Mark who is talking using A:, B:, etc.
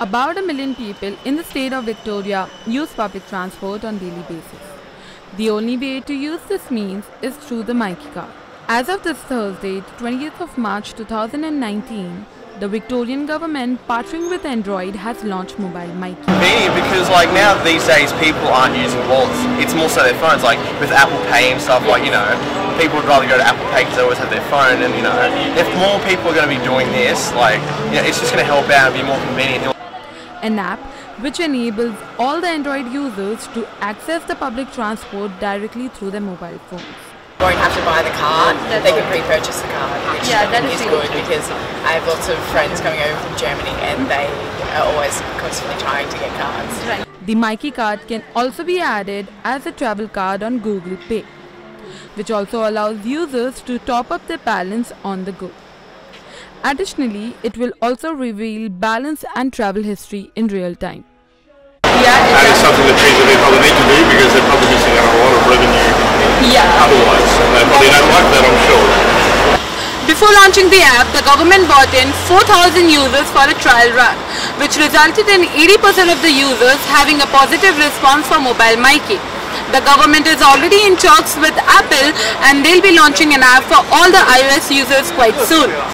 A: About a million people in the state of Victoria use public transport on daily basis. The only way to use this means is through the Myki card. As of this Thursday, 20th of March 2019, the Victorian government, partnering with Android, has launched mobile Myki.
B: convenient because like now these days people aren't using wallets. It's more so their phones. Like with Apple Pay and stuff, like you know, people would rather go to Apple Pay because they always have their phone. And you know, if more people are going to be doing this, like you know, it's just going to help out and be more convenient.
A: An app which enables all the Android users to access the public transport directly through their mobile phones.
C: won't have to buy the card. they can pre-purchase the card, which
D: Yeah,
C: I
D: that
C: think
D: is
C: is good because I have lots of friends coming over from Germany and they are always constantly trying to get cards.
A: The Myki card can also be added as a travel card on Google Pay, which also allows users to top up their balance on the go. Additionally, it will also reveal balance and travel history in real time.
D: Yeah,
E: That is something that Visa probably need to do because they're probably missing out on a lot of revenue
D: yeah.
E: otherwise. And they probably don't like that, I'm sure.
A: Before launching the app, the government brought in 4,000 users for a trial run, which resulted in 80% of the users having a positive response for mobile Myki. The government is already in talks with Apple and they'll be launching an app for all the iOS users quite soon.